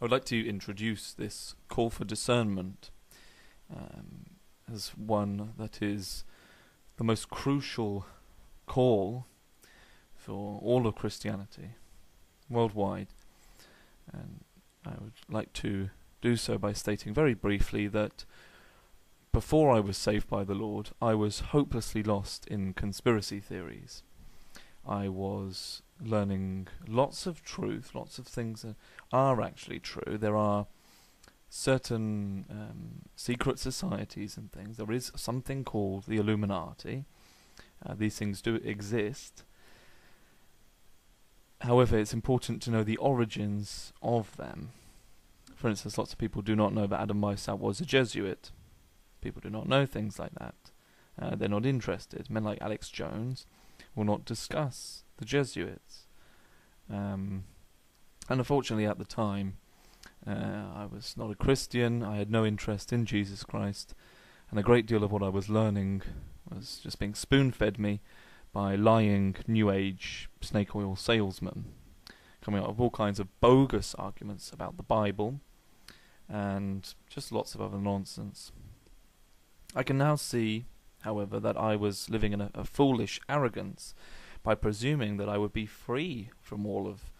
I would like to introduce this call for discernment um, as one that is the most crucial call for all of Christianity worldwide. And I would like to do so by stating very briefly that before I was saved by the Lord, I was hopelessly lost in conspiracy theories. I was learning lots of truth, lots of things that are actually true. There are certain um, secret societies and things. There is something called the Illuminati. Uh, these things do exist. However, it's important to know the origins of them. For instance, lots of people do not know that Adam Weishaupt was a Jesuit. People do not know things like that. Uh, they're not interested. Men like Alex Jones will not discuss the Jesuits. Um, and unfortunately, at the time, uh, I was not a Christian. I had no interest in Jesus Christ, and a great deal of what I was learning was just being spoon-fed me by lying New Age snake oil salesmen, coming up with all kinds of bogus arguments about the Bible, and just lots of other nonsense. I can now see, however, that I was living in a, a foolish arrogance by presuming that I would be free from all of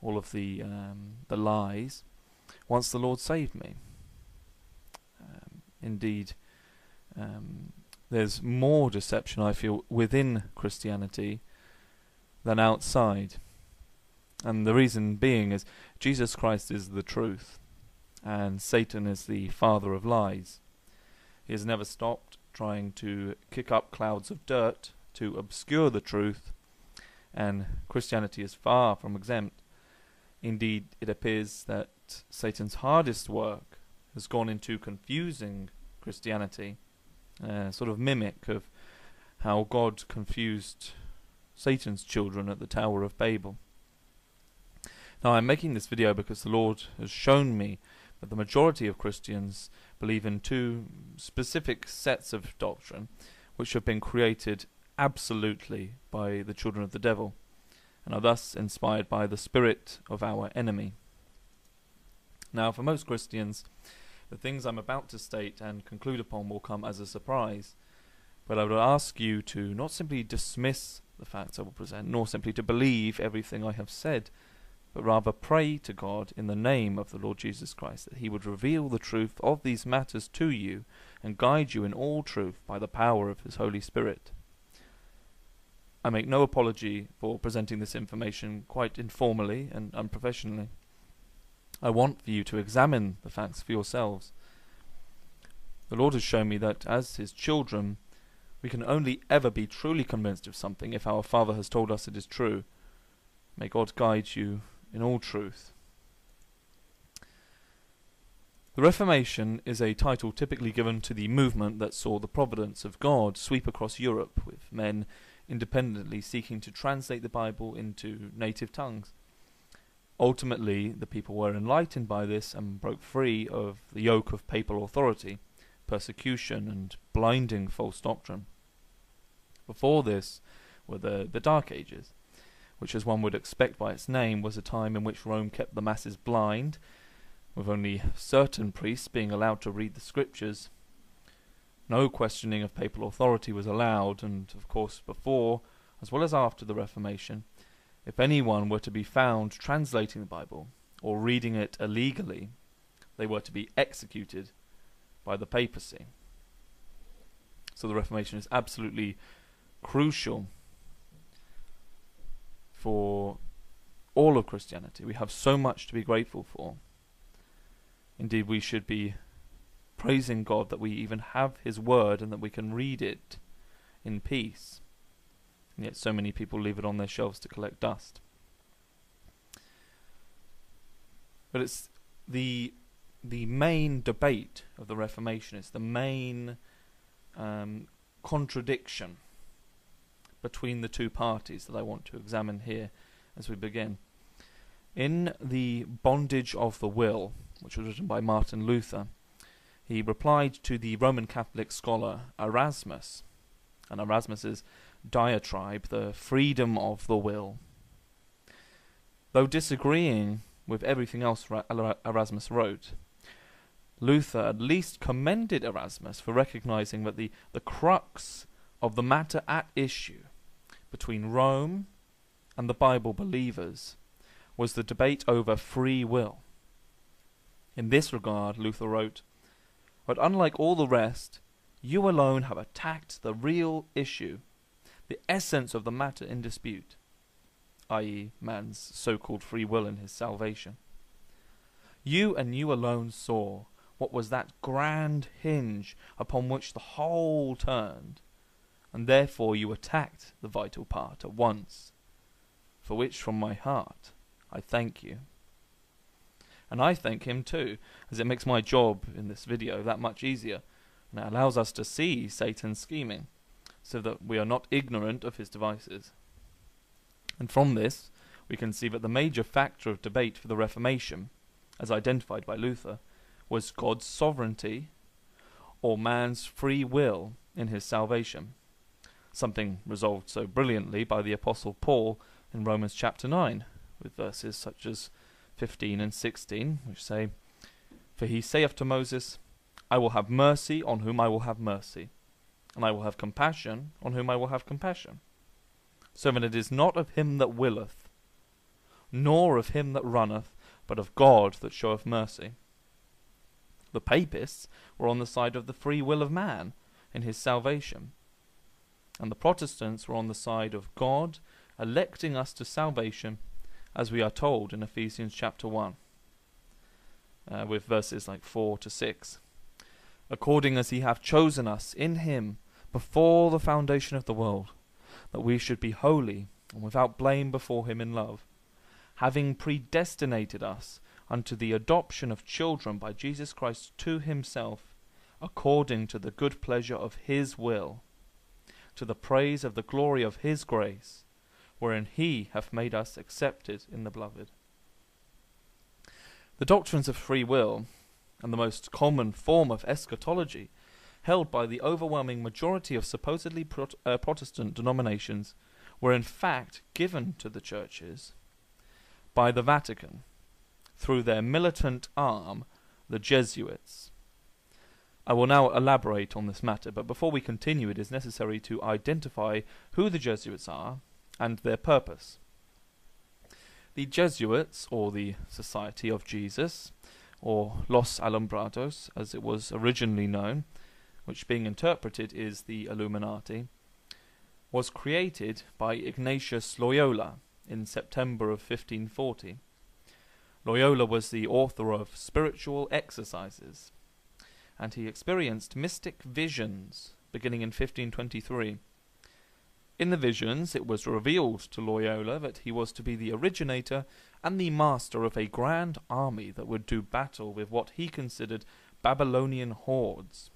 all of the um, the lies once the Lord saved me. Um, indeed, um, there's more deception I feel within Christianity than outside, and the reason being is Jesus Christ is the truth, and Satan is the father of lies. He has never stopped trying to kick up clouds of dirt to obscure the truth, and Christianity is far from exempt. Indeed, it appears that Satan's hardest work has gone into confusing Christianity, a sort of mimic of how God confused Satan's children at the Tower of Babel. Now, I'm making this video because the Lord has shown me that the majority of Christians believe in two specific sets of doctrine which have been created absolutely by the children of the devil and are thus inspired by the spirit of our enemy. Now, for most Christians, the things I'm about to state and conclude upon will come as a surprise, but I would ask you to not simply dismiss the facts I will present, nor simply to believe everything I have said, but rather pray to God in the name of the Lord Jesus Christ that He would reveal the truth of these matters to you and guide you in all truth by the power of His Holy Spirit. I make no apology for presenting this information quite informally and unprofessionally. I want for you to examine the facts for yourselves. The Lord has shown me that as His children, we can only ever be truly convinced of something if our Father has told us it is true. May God guide you in all truth. The Reformation is a title typically given to the movement that saw the providence of God sweep across Europe, with men independently seeking to translate the Bible into native tongues. Ultimately, the people were enlightened by this and broke free of the yoke of papal authority, persecution, and blinding false doctrine. Before this were the, the Dark Ages, which, as one would expect by its name, was a time in which Rome kept the masses blind, with only certain priests being allowed to read the scriptures. No questioning of papal authority was allowed, and, of course, before as well as after the Reformation, if anyone were to be found translating the Bible or reading it illegally, they were to be executed by the papacy. So the Reformation is absolutely crucial for all of Christianity. We have so much to be grateful for. Indeed, we should be praising God that we even have His Word and that we can read it in peace. And yet, so many people leave it on their shelves to collect dust. But it's the the main debate of the Reformation. It's the main um, contradiction between the two parties that I want to examine here as we begin. In The Bondage of the Will, which was written by Martin Luther, he replied to the Roman Catholic scholar Erasmus, and Erasmus's diatribe, The Freedom of the Will. Though disagreeing with everything else Erasmus wrote, Luther at least commended Erasmus for recognizing that the, the crux of the matter at issue between Rome and the Bible believers was the debate over free will. In this regard, Luther wrote, But unlike all the rest, you alone have attacked the real issue, the essence of the matter in dispute, i.e., man's so called free will in his salvation. You and you alone saw what was that grand hinge upon which the whole turned, and therefore you attacked the vital part at once, for which from my heart I thank you. And I thank him too, as it makes my job in this video that much easier, and it allows us to see Satan's scheming, so that we are not ignorant of his devices. And from this, we can see that the major factor of debate for the Reformation, as identified by Luther, was God's sovereignty or man's free will in his salvation, something resolved so brilliantly by the Apostle Paul in Romans chapter 9, with verses such as 15 and 16, which say, For he saith to Moses, I will have mercy on whom I will have mercy, and I will have compassion on whom I will have compassion. So that it is not of him that willeth, nor of him that runneth, but of God that showeth mercy. The Papists were on the side of the free will of man in his salvation, and the Protestants were on the side of God electing us to salvation as we are told in Ephesians chapter 1, uh, with verses like 4 to 6. According as he hath chosen us in him before the foundation of the world, that we should be holy and without blame before him in love, having predestinated us unto the adoption of children by Jesus Christ to himself, according to the good pleasure of his will, to the praise of the glory of his grace, wherein he hath made us accepted in the beloved. The doctrines of free will, and the most common form of eschatology, held by the overwhelming majority of supposedly uh, Protestant denominations, were in fact given to the churches by the Vatican through their militant arm, the Jesuits. I will now elaborate on this matter, but before we continue, it is necessary to identify who the Jesuits are and their purpose. The Jesuits, or the Society of Jesus, or Los Alumbrados, as it was originally known, which being interpreted is the Illuminati, was created by Ignatius Loyola in September of 1540. Loyola was the author of Spiritual Exercises, and he experienced mystic visions beginning in 1523 in the visions, it was revealed to Loyola that he was to be the originator and the master of a grand army that would do battle with what he considered Babylonian hordes.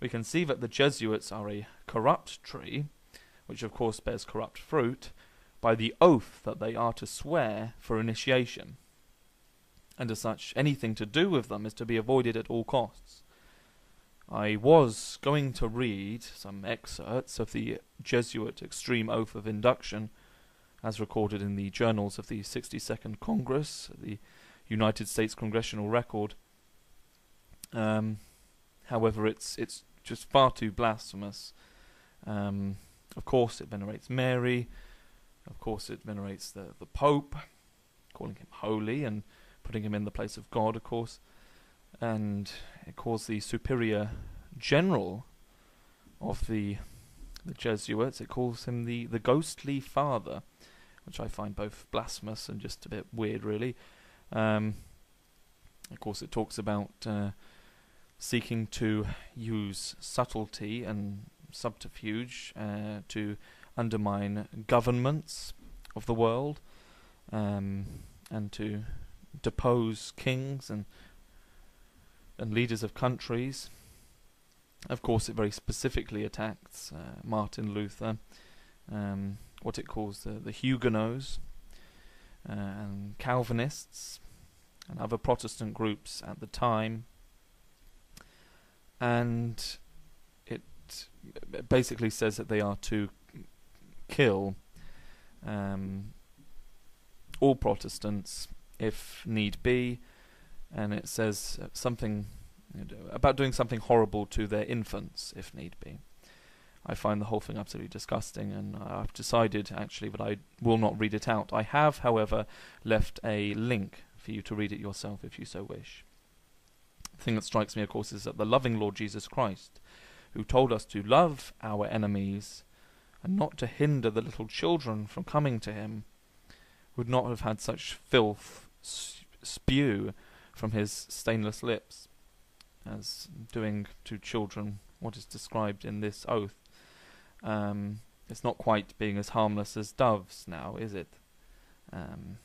We can see that the Jesuits are a corrupt tree, which of course bears corrupt fruit, by the oath that they are to swear for initiation. And as such, anything to do with them is to be avoided at all costs. I was going to read some excerpts of the Jesuit Extreme Oath of Induction, as recorded in the journals of the 62nd Congress, the United States Congressional Record. Um, however, it's it's just far too blasphemous. Um, of course, it venerates Mary. Of course, it venerates the the Pope, calling him holy and putting him in the place of God. Of course and it calls the superior general of the the Jesuits. It calls him the the ghostly father, which I find both blasphemous and just a bit weird, really. Um, of course, it talks about uh, seeking to use subtlety and subterfuge uh, to undermine governments of the world um, and to depose kings and and leaders of countries. Of course, it very specifically attacks uh, Martin Luther, um, what it calls the, the Huguenots, uh, and Calvinists, and other Protestant groups at the time. And it basically says that they are to kill um, all Protestants if need be, and it says something about doing something horrible to their infants, if need be. I find the whole thing absolutely disgusting, and I've decided actually that I will not read it out. I have, however, left a link for you to read it yourself if you so wish. The thing that strikes me, of course, is that the loving Lord Jesus Christ, who told us to love our enemies and not to hinder the little children from coming to him, would not have had such filth spew from his stainless lips as doing to children what is described in this oath. Um, it's not quite being as harmless as doves now, is it? Um,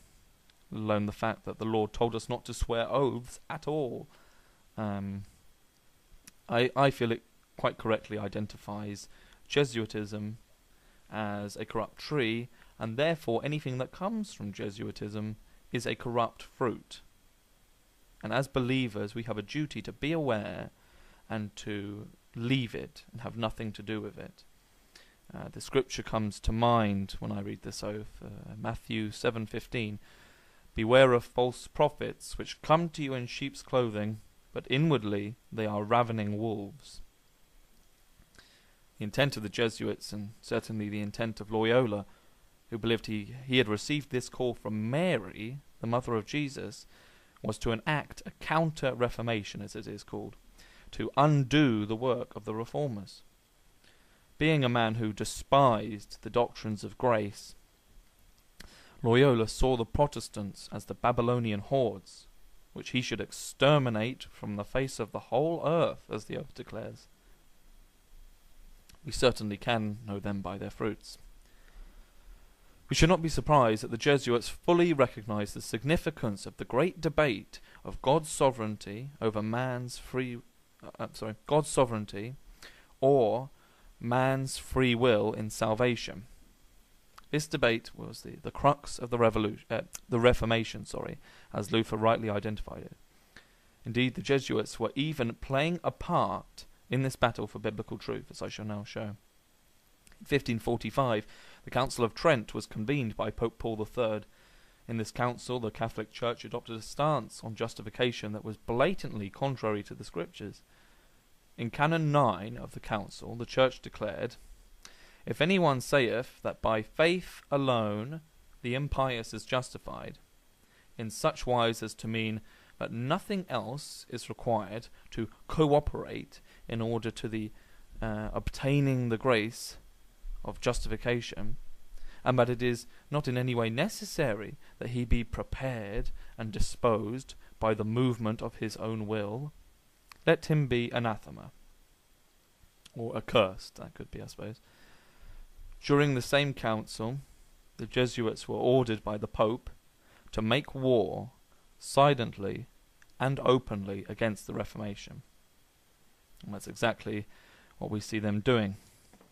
alone the fact that the Lord told us not to swear oaths at all. Um, I I feel it quite correctly identifies Jesuitism as a corrupt tree, and therefore anything that comes from Jesuitism is a corrupt fruit. And as believers, we have a duty to be aware and to leave it and have nothing to do with it. Uh, the scripture comes to mind when I read this oath, uh, Matthew 7:15. Beware of false prophets which come to you in sheep's clothing, but inwardly they are ravening wolves. The intent of the Jesuits, and certainly the intent of Loyola, who believed he, he had received this call from Mary, the mother of Jesus, was to enact a counter reformation, as it is called, to undo the work of the reformers. Being a man who despised the doctrines of grace, Loyola saw the Protestants as the Babylonian hordes, which he should exterminate from the face of the whole earth, as the oath declares. We certainly can know them by their fruits. We should not be surprised that the Jesuits fully recognized the significance of the great debate of God's sovereignty over man's free, uh, uh, sorry, God's sovereignty, or man's free will in salvation. This debate was the, the crux of the revolution, uh, the Reformation, sorry, as Luther rightly identified it. Indeed, the Jesuits were even playing a part in this battle for biblical truth, as I shall now show. In 1545, the Council of Trent was convened by Pope Paul III. In this council, the Catholic Church adopted a stance on justification that was blatantly contrary to the Scriptures. In Canon 9 of the Council, the Church declared, If anyone saith that by faith alone the impious is justified, in such wise as to mean that nothing else is required to cooperate in order to the uh, obtaining the grace of justification, and that it is not in any way necessary that he be prepared and disposed by the movement of his own will, let him be anathema. Or accursed, that could be, I suppose. During the same council, the Jesuits were ordered by the Pope to make war silently and openly against the Reformation. And that's exactly what we see them doing.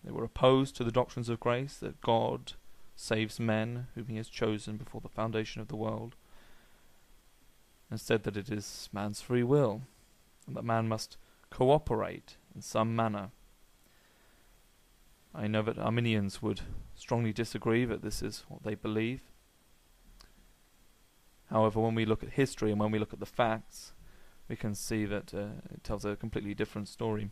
They were opposed to the doctrines of grace that God saves men whom he has chosen before the foundation of the world, and said that it is man's free will, and that man must cooperate in some manner. I know that Arminians would strongly disagree that this is what they believe. However, when we look at history and when we look at the facts, we can see that uh, it tells a completely different story.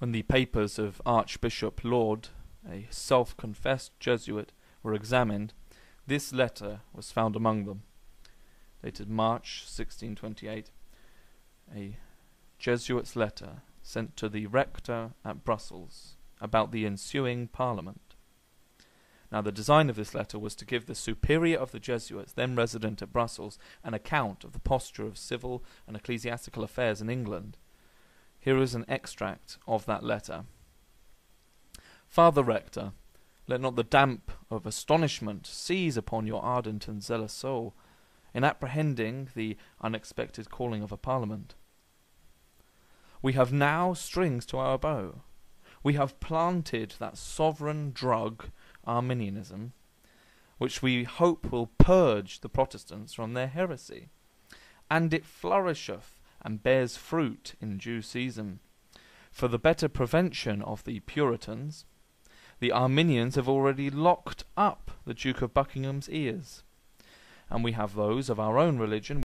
When the papers of Archbishop Laud, a self confessed Jesuit, were examined, this letter was found among them. Dated March 1628, a Jesuit's letter sent to the rector at Brussels about the ensuing parliament. Now, the design of this letter was to give the superior of the Jesuits, then resident at Brussels, an account of the posture of civil and ecclesiastical affairs in England here is an extract of that letter. Father Rector, let not the damp of astonishment seize upon your ardent and zealous soul in apprehending the unexpected calling of a parliament. We have now strings to our bow. We have planted that sovereign drug, Arminianism, which we hope will purge the Protestants from their heresy. And it flourisheth and bears fruit in due season. For the better prevention of the Puritans, the Arminians have already locked up the Duke of Buckingham's ears, and we have those of our own religion